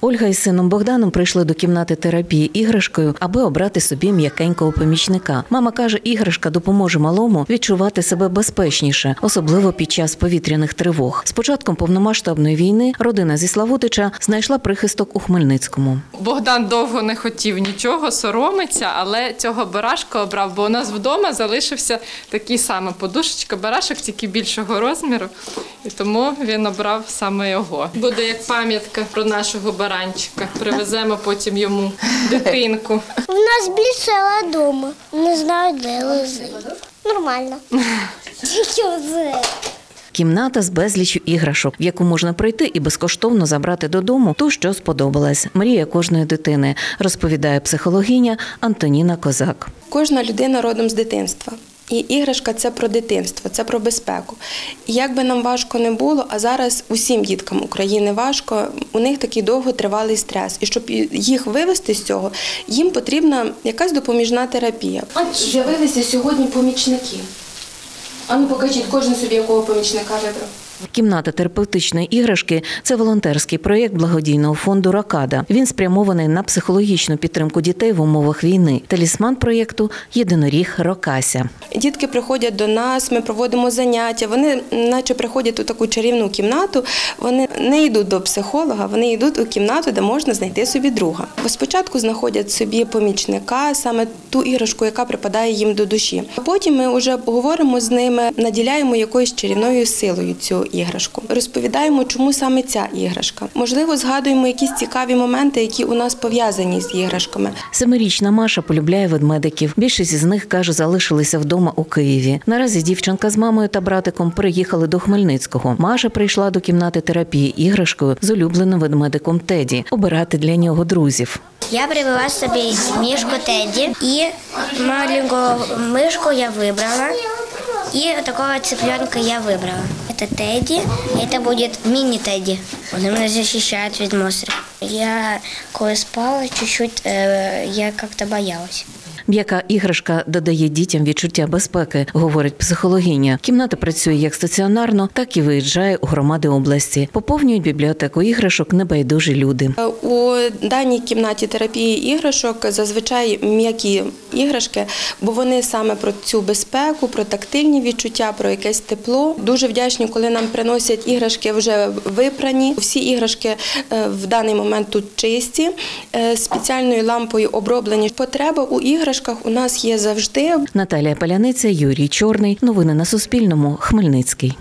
Ольга із сином Богданом прийшли до кімнати терапії іграшкою, аби обрати собі м'якенького помічника. Мама каже, іграшка допоможе малому відчувати себе безпечніше, особливо під час повітряних тривог. З початком повномасштабної війни родина зі Славутича знайшла прихисток у Хмельницькому. Богдан довго не хотів нічого, соромиться, але цього барашка обрав, бо у нас вдома залишився такий самий подушечка, барашок тільки більшого розміру, і тому він обрав саме його. Буде як пам'ятка про нашого баранчика. Привеземо потім йому дитинку. У нас більше вдома. Не знаю, де лежить. Нормально. Тільки оце. Кімната з безлічю іграшок, в яку можна прийти і безкоштовно забрати додому ту, що сподобалась. Мрія кожної дитини, розповідає психологиня Антоніна Козак. Кожна людина родом з дитинства. І іграшка це про дитинство, це про безпеку. І як би нам важко не було, а зараз усім діткам України важко, у них такий довготривалий стрес. І щоб їх вивести з цього, їм потрібна якась допоміжна терапія. От з'явилися сьогодні помічники. А ну покажіть, кожен собі якого помічника вибрав. Кімната терапевтичної іграшки це волонтерський проєкт благодійного фонду Ракада. Він спрямований на психологічну підтримку дітей в умовах війни. Талісман проєкту єдиноріг Рокася. Дітки приходять до нас, ми проводимо заняття. Вони, наче приходять у таку чарівну кімнату. Вони не йдуть до психолога, вони йдуть у кімнату, де можна знайти собі друга. Спочатку знаходять собі помічника, саме ту іграшку, яка припадає їм до душі. Потім ми вже говоримо з ними, наділяємо якоюсь чарівною силою цю іграшку. Розповідаємо, чому саме ця іграшка. Можливо, згадуємо якісь цікаві моменти, які у нас пов'язані з іграшками. Семирічна Маша полюбляє ведмедиків. Більшість із них каже, залишилися вдома у Києві. Наразі дівчинка з мамою та братиком переїхали до Хмельницького. Маша прийшла до кімнати терапії іграшкою з улюбленим ведмедиком Теді обирати для нього друзів. Я привела собі мішку Тедді і маленьку мишку я вибрала. И такого цыпленка я выбрала. Это Тедди, это будет мини-Тедди. Он меня защищает от монстров. Я, коли спала, чуть-чуть э, я как-то боялась. М'яка іграшка додає дітям відчуття безпеки, говорить психологиня. Кімната працює як стаціонарно, так і виїжджає у громади області. Поповнюють бібліотеку іграшок небайдужі люди. У даній кімнаті терапії іграшок зазвичай м'які іграшки, бо вони саме про цю безпеку, про тактильні відчуття, про якесь тепло. Дуже вдячні, коли нам приносять іграшки вже випрані. Всі іграшки е, в даний момент тут чисті, е, спеціальною лампою оброблені. Потреба у іграшках у нас є завжди. Наталія Паляниця, Юрій Чорний. Новини на Суспільному. Хмельницький.